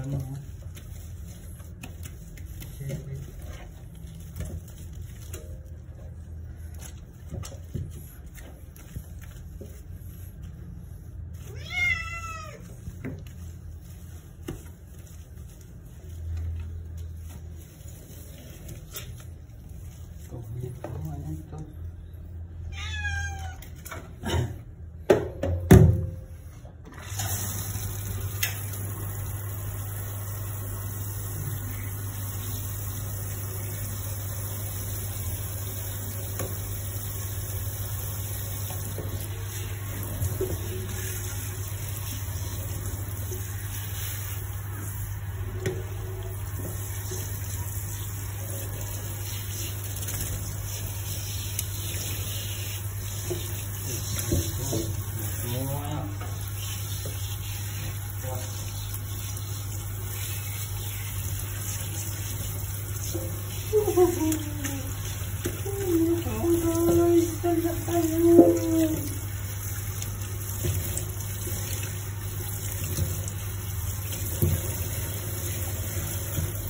kamu tuh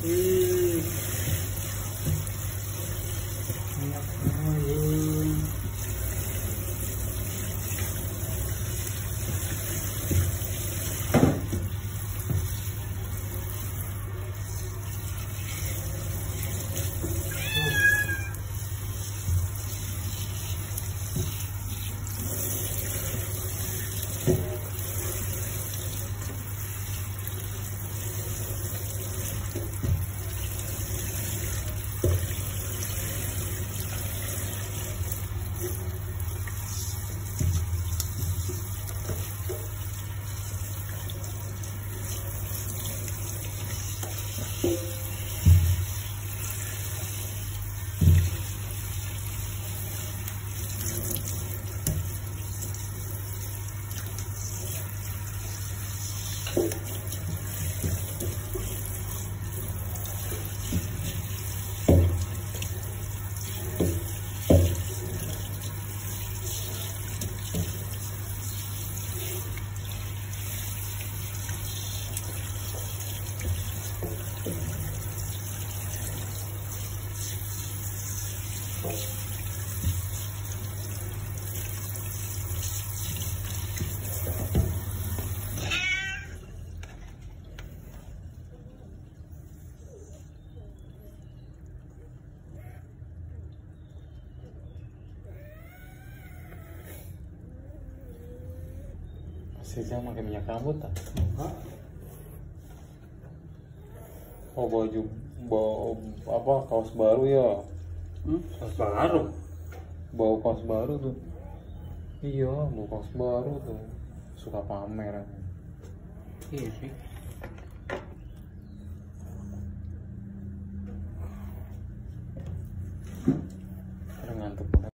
Peace. Sisa pakai minyak rambut tak? Enggak. Oh baju bawa apa kaos baru ya? Hmm, sos baru. Bawa kaos baru tuh. Iya, bawa kaos baru tuh. Suka pamer. Iya sih.